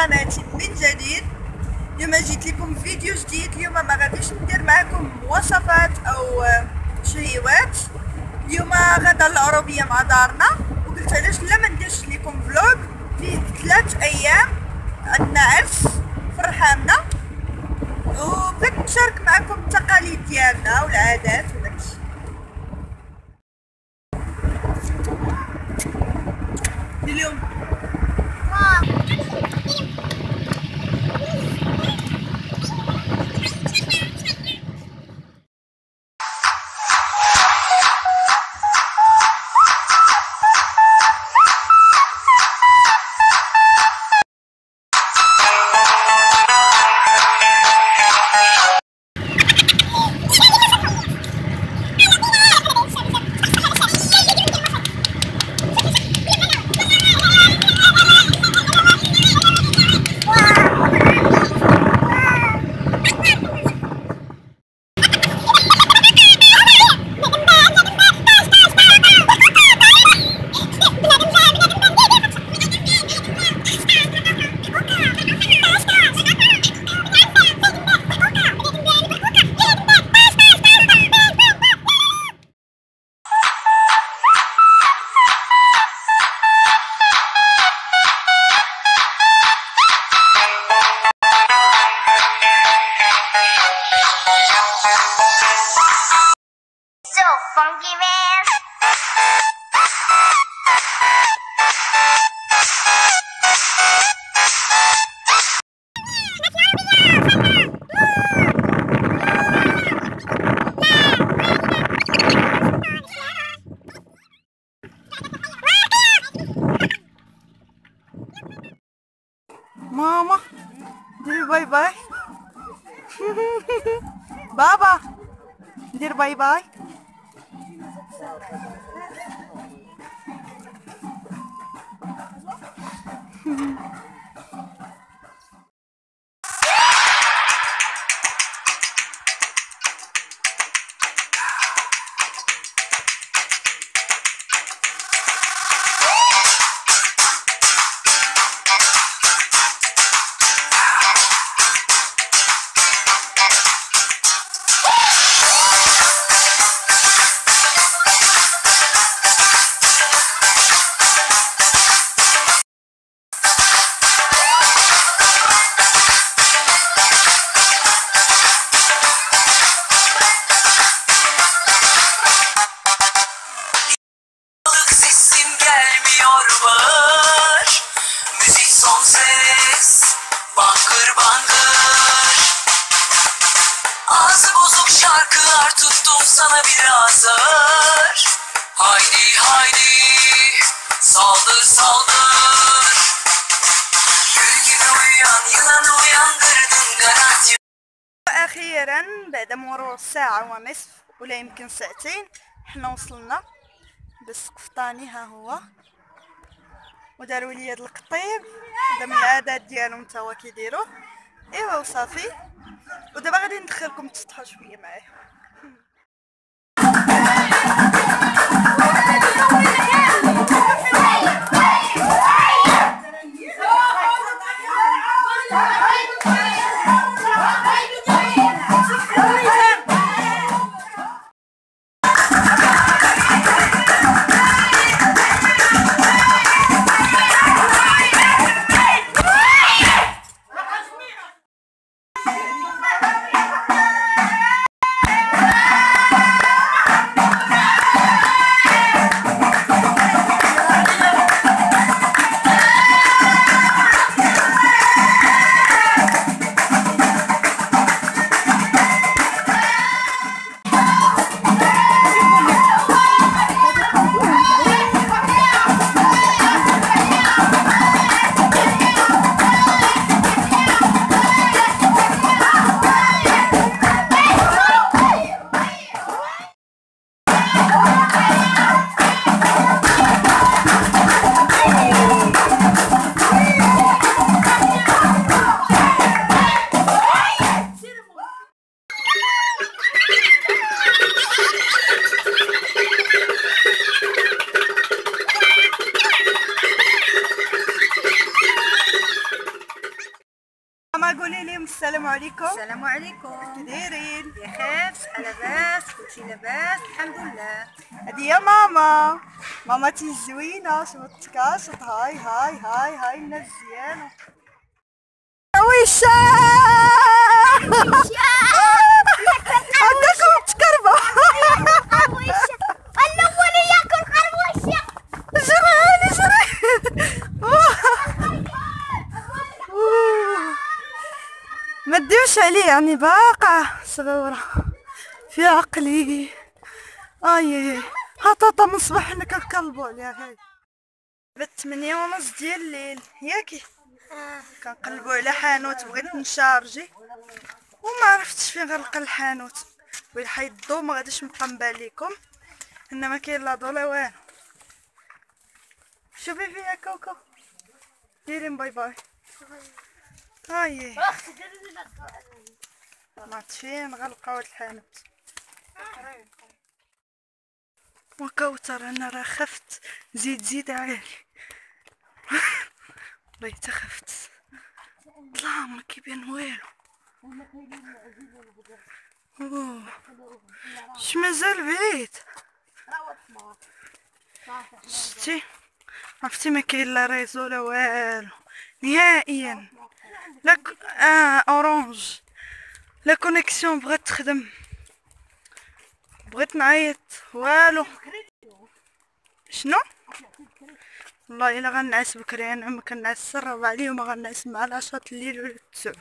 قناتي من جديد. اليوم جيت لكم فيديو جديد. اليوم ما غاديش ندير معكم وصفات أو شهيوات. اليوم غدا العروبيه مع دارنا. وقلت علاش لا ما نديرش لكم فلوق في ثلاث أيام. عندنا عرس فرحاننا وبغيت نشارك معكم التقاليد ديالنا والعادات وداكشي. Funky man. ماما ديري باي باي بابا دير باي باي Mm-hmm. Bangır bangır Ağzı bozuk şarkılar tuttum sana biraz ağır Haydi haydi Saldır saldır Gül gibi uyuyan yılanı uyandırdın garanti أخيرا بعد مرور ساعة ونصف ولا يمكن ساعتين حنا وصلنا بس قفطاني ها هو وداروا لي هاد القطيب. هذا من العادات ديالهم تا هو كيديروه ايوا وصافي. ودابا غادي ندخلكم تفتحوا شوية معايا. عليكم. السلام عليكم. كي دايرين. بخير لاباس كلشي لاباس الحمد لله. هادي يا ماما. ماما تي زوينة شوتك شط هاي هاي هاي هاي الناس مزيانه ويشا! ما تديوش عليه يعني باقع صغيرة في عقلي. آي هطاطا من صباح انك كنقلبوا عليها هاي. بالثمانية ونص ديال الليل. ياكي؟ كنقلبوا على حانوت بغيت نشارجي. وما عرفتش فين غنلقى الحانوت. ويحيد الضو ما غاديش نبقى نباليكم ان ما كاين لا ضو لا والو شوفي فيا كوكو؟ ديرين bye bye. hi. ما غنلقاو هاد الحانوت. وكوثر أنا راه خفت. زيد زيد عالي والله حتى خفت. طلع ما كيبان والو. أوه. ش مازال بعيد. شتي. عرفتي ما كاين لا réseau لا والو نهائيا لا. آه Orange. لا connexion بغات تخدم. بغيت نعيط. والو. شنو؟ والله إلا غنعس بكري أنا ما كنعس الربع اليوم غنعس مع العشرة الليل ولا التسع